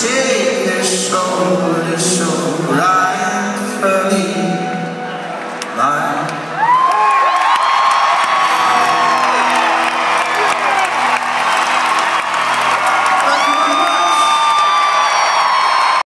take this soul.